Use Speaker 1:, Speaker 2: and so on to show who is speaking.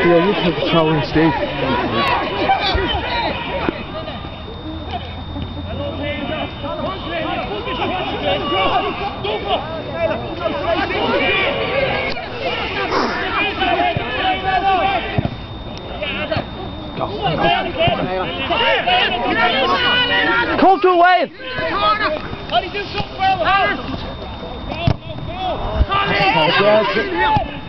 Speaker 1: Steve, you took controlling Steve. Come to away!
Speaker 2: Har
Speaker 1: 好，不吃。